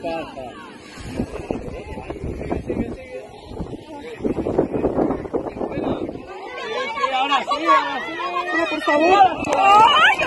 está, ahora sí, ahora sí. Por favor. ¡Ay!